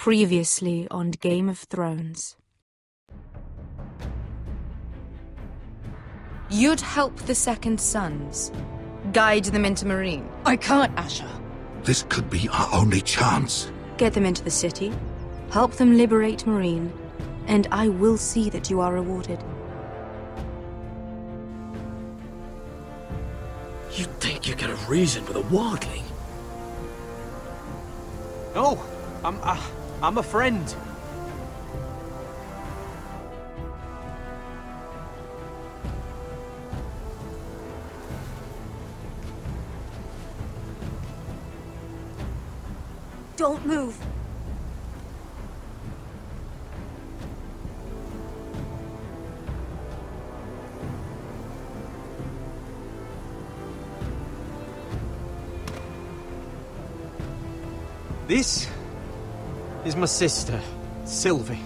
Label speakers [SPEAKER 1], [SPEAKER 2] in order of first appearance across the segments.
[SPEAKER 1] Previously on Game of Thrones. You'd help the Second Sons. Guide them into Meereen.
[SPEAKER 2] I can't, Asha.
[SPEAKER 3] This could be our only chance.
[SPEAKER 1] Get them into the city. Help them liberate Meereen, And I will see that you are rewarded.
[SPEAKER 4] You think you can have reason with a wildling?
[SPEAKER 5] No, I'm, uh, I'm a friend.
[SPEAKER 1] Don't move.
[SPEAKER 5] This is my sister, Sylvie.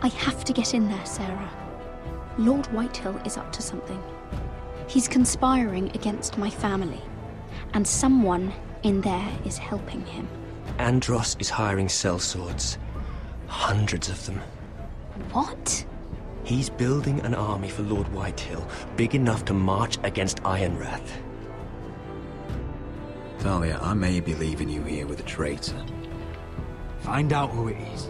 [SPEAKER 6] I have to get in there, Sarah. Lord Whitehill is up to something. He's conspiring against my family, and someone in there is helping him.
[SPEAKER 4] Andros is hiring sellswords. Hundreds of them.
[SPEAKER 6] What?
[SPEAKER 4] He's building an army for Lord Whitehill, big enough to march against Ironrath.
[SPEAKER 7] Talia, I may be leaving you here with a traitor. Find out who it is.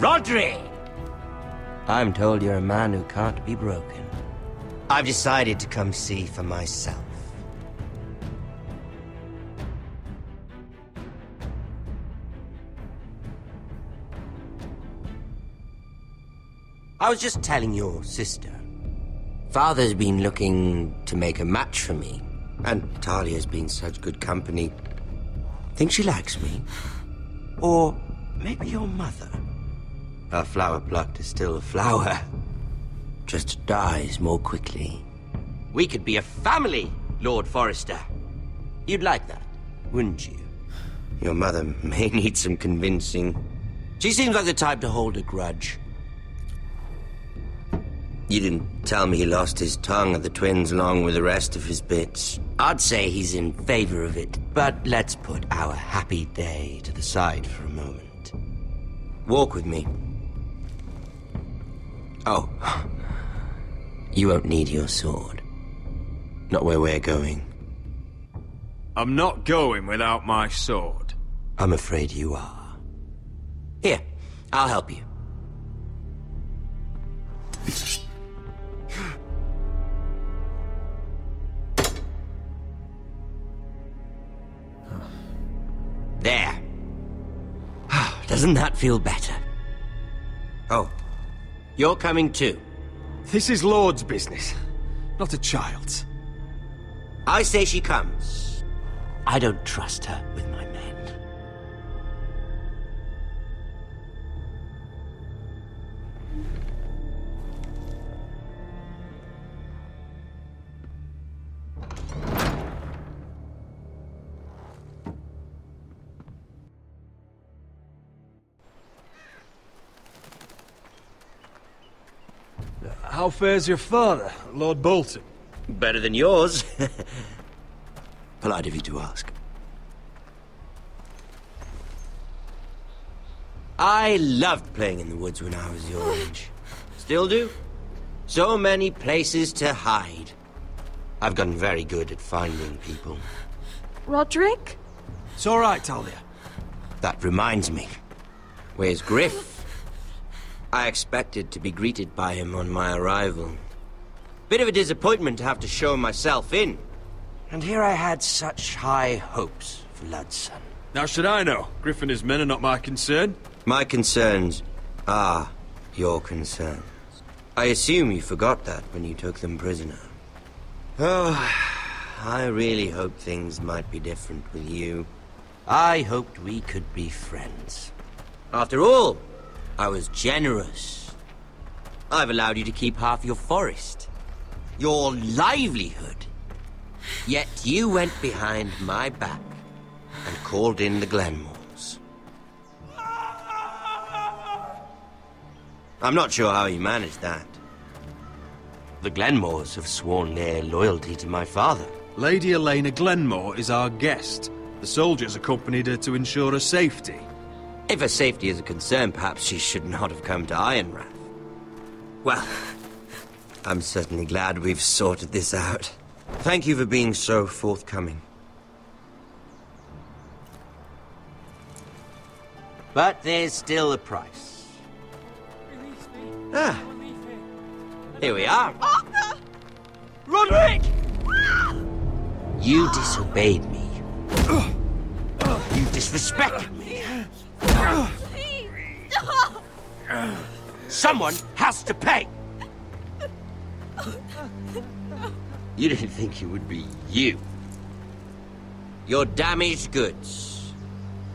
[SPEAKER 8] Rodri! I'm told you're a man who can't be broken. I've decided to come see for myself. I was just telling your sister. Father's been looking to make a match for me, and Talia's been such good company. Think she likes me? Or maybe your mother? A flower plucked is still a flower. Just dies more quickly. We could be a family, Lord Forrester. You'd like that, wouldn't you? Your mother may need some convincing. She seems like the type to hold a grudge. You didn't tell me he lost his tongue at the twins along with the rest of his bits. I'd say he's in favor of it, but let's put our happy day to the side for a moment. Walk with me. Oh. You won't need your sword. Not where we're going.
[SPEAKER 9] I'm not going without my sword.
[SPEAKER 8] I'm afraid you are. Here, I'll help you. There. Doesn't that feel better? Oh, you're coming too.
[SPEAKER 5] This is Lord's business, not a child's.
[SPEAKER 8] I say she comes. I don't trust her with
[SPEAKER 9] How fares your father, Lord Bolton?
[SPEAKER 8] Better than yours. Polite of you to ask. I loved playing in the woods when I was your age. Still do. So many places to hide. I've gotten very good at finding people.
[SPEAKER 2] Rodrik?
[SPEAKER 5] It's all right, Talia.
[SPEAKER 8] That reminds me. Where's Gryff? I expected to be greeted by him on my arrival. Bit of a disappointment to have to show myself in. And here I had such high hopes for Ludson.
[SPEAKER 9] Now should I know? Gryff and his men are not my concern.
[SPEAKER 8] My concerns are your concerns. I assume you forgot that when you took them prisoner. Oh, I really hoped things might be different with you. I hoped we could be friends. After all, I was generous. I've allowed you to keep half your forest. Your livelihood. Yet you went behind my back and called in the Glenmores. I'm not sure how you managed that. The Glenmores have sworn their loyalty to my father.
[SPEAKER 5] Lady Elaena Glenmore is our guest. The soldiers accompanied her to ensure her safety.
[SPEAKER 8] If her safety is a concern, perhaps she should not have come to Ironrath. Well, I'm certainly glad we've sorted this out. Thank you for being so forthcoming. But there's still a price. Ah. Here we are.
[SPEAKER 2] Arthur!
[SPEAKER 8] Rodrik! You disobeyed me. You disrespected me. Someone has to pay. You didn't think it would be you. Your damaged goods.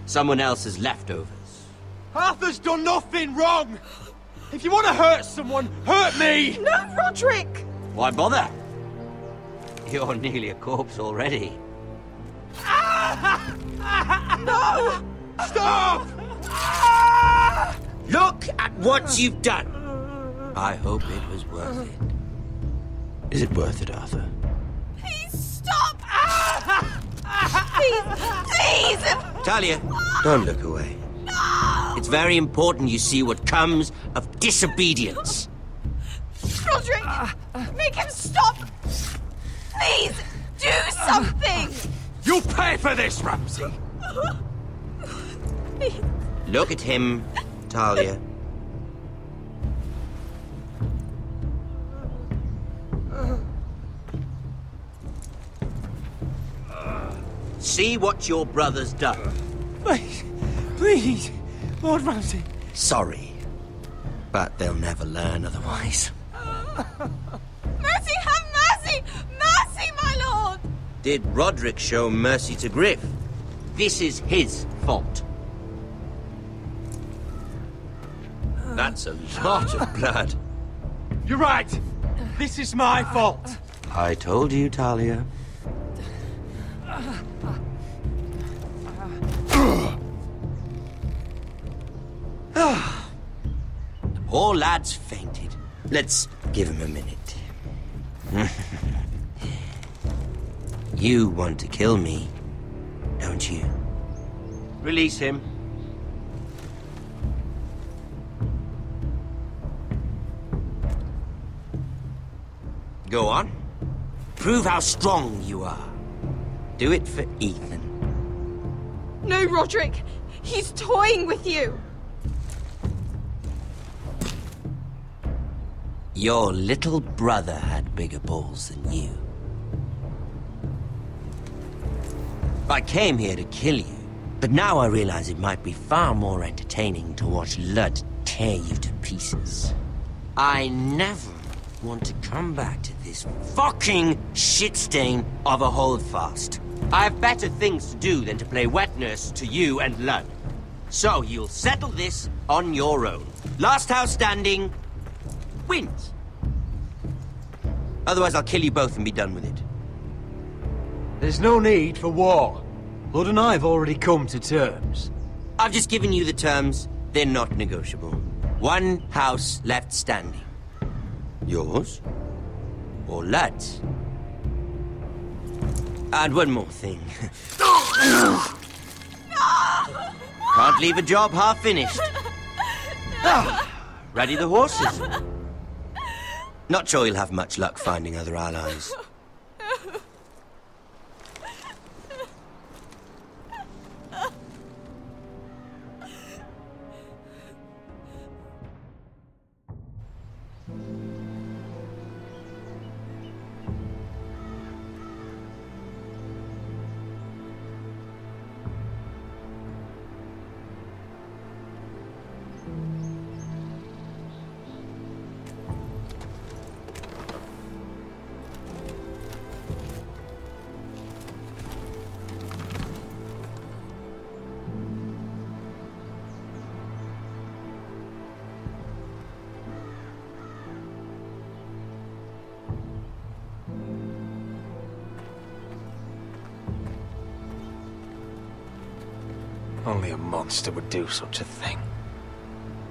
[SPEAKER 8] Someone else's leftovers.
[SPEAKER 5] Arthur's done nothing wrong! If you want to hurt someone, hurt me!
[SPEAKER 2] No, Rodrik!
[SPEAKER 8] Why bother? You're nearly a corpse already.
[SPEAKER 2] No!
[SPEAKER 5] Stop!
[SPEAKER 8] Look at what you've done! I hope it was worth it. Is it worth it, Arthur?
[SPEAKER 2] Please stop! Please! Please!
[SPEAKER 8] Talia, don't look away. No! It's very important you see what comes of disobedience.
[SPEAKER 2] Rodrik! Make him stop! Please! Do something!
[SPEAKER 5] You'll pay for this, Ramsay!
[SPEAKER 8] Look at him, Talia. See what your brother's done.
[SPEAKER 5] Please, please, Lord Ramsay.
[SPEAKER 8] Sorry, but they'll never learn otherwise.
[SPEAKER 2] Mercy, have mercy! Mercy, my lord!
[SPEAKER 8] Did Rodrik show mercy to Gryff? This is his fault. That's a lot of blood.
[SPEAKER 5] You're right. This is my fault.
[SPEAKER 8] I told you, Talia. the poor lad's fainted. Let's give him a minute. you want to kill me, don't you? Release him. Go on. Prove how strong you are. Do it for Ethan.
[SPEAKER 2] No, Rodrik! He's toying with you!
[SPEAKER 8] Your little brother had bigger balls than you. I came here to kill you, but now I realize it might be far more entertaining to watch Ludd tear you to pieces. I never want to come back to this fucking shit stain of a holdfast. I have better things to do than to play wet nurse to you and Ludd. So you'll settle this on your own. Last house standing wins. Otherwise, I'll kill you both and be done with it.
[SPEAKER 7] There's no need for war. Lord and I have already come to terms.
[SPEAKER 8] I've just given you the terms. They're not negotiable. One house left standing. Yours? Or Ludd's? And one more thing. Can't leave a job half finished. Ready the horses? Not sure you'll have much luck finding other allies.
[SPEAKER 7] Only a monster would do such a thing.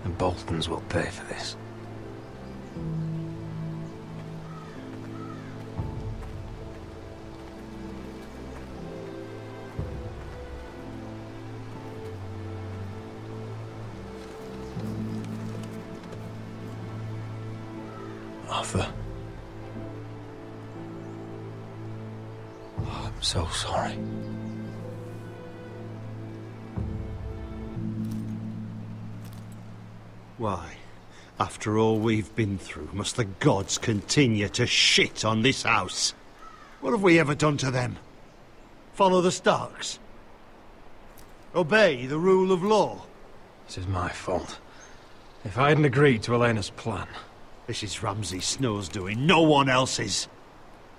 [SPEAKER 7] The Boltons will pay for this. Arthur. Oh, I'm so sorry.
[SPEAKER 10] Why, after all we've been through, must the gods continue to shit on this house? What have we ever done to them? Follow the Starks? Obey the rule of law?
[SPEAKER 7] This is my fault. If I hadn't agreed to Elaena's plan...
[SPEAKER 10] This is Ramsay Snow's doing, no one else's.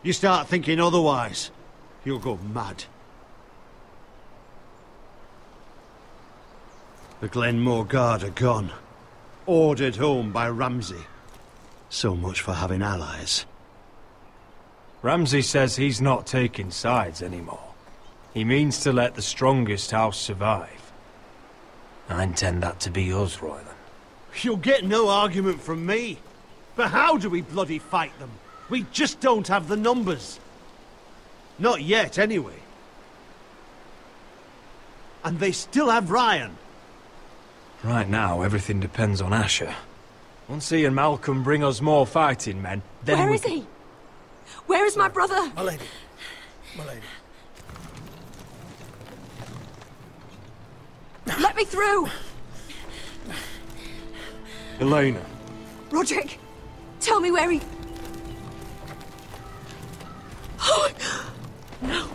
[SPEAKER 10] You start thinking otherwise, you'll go mad. The Glenmore Guard are gone. Ordered home by Ramsay. So much for having allies.
[SPEAKER 7] Ramsay says he's not taking sides anymore. He means to let the strongest house survive. I intend that to be us, Royland.
[SPEAKER 10] You'll get no argument from me. But how do we bloody fight them? We just don't have the numbers. Not yet, anyway. And they still have Ryon.
[SPEAKER 7] Right now, everything depends on Asher. Once he and Malcolm bring us more fighting men, then
[SPEAKER 2] Where
[SPEAKER 7] we
[SPEAKER 2] is
[SPEAKER 7] can-
[SPEAKER 2] he? Where is my brother?
[SPEAKER 11] My lady. My lady.
[SPEAKER 2] Let me through!
[SPEAKER 7] Elaena.
[SPEAKER 2] Rodrik, tell me where he... Oh, no.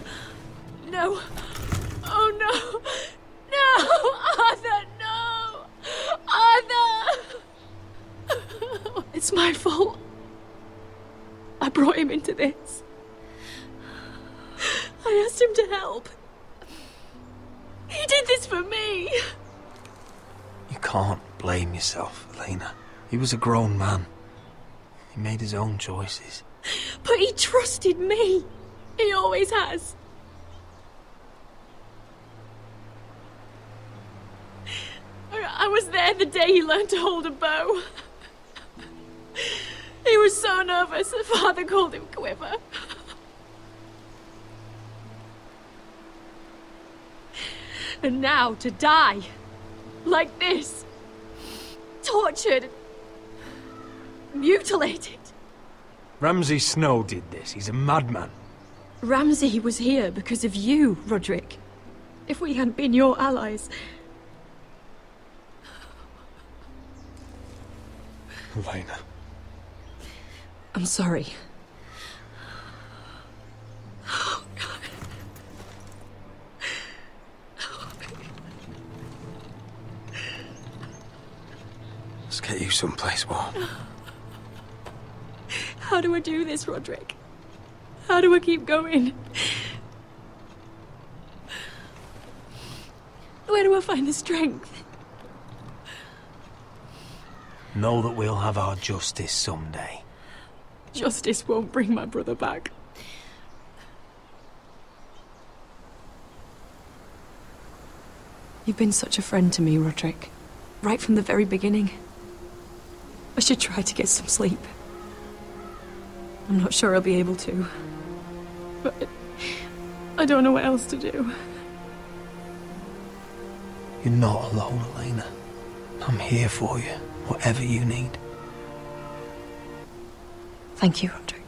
[SPEAKER 2] No. Oh, no. No! Arthur, no! Arthur! It's my fault. I brought him into this. I asked him to help. He did this for me.
[SPEAKER 7] You can't blame yourself, Elaena. He was a grown man. He made his own choices.
[SPEAKER 2] But he trusted me. He always has. I was there the day he learned to hold a bow. He was so nervous that father called him Quiver. And now to die. Like this. Tortured. Mutilated.
[SPEAKER 7] Ramsay Snow did this. He's a madman.
[SPEAKER 2] Ramsay was here because of you, Rodrik. If we hadn't been your allies.
[SPEAKER 7] Elaena.
[SPEAKER 2] I'm sorry.
[SPEAKER 7] Let's get you someplace warm.
[SPEAKER 2] How do I do this, Rodrik? How do I keep going? Where do I find the strength?
[SPEAKER 7] Know that we'll have our justice someday.
[SPEAKER 2] Justice won't bring my brother back. You've been such a friend to me, Rodrik. Right from the very beginning. I should try to get some sleep. I'm not sure I'll be able to. But I don't know what else to do.
[SPEAKER 7] You're not alone, Elaena. I'm here for you, whatever you need.
[SPEAKER 2] Thank you, Rodrik.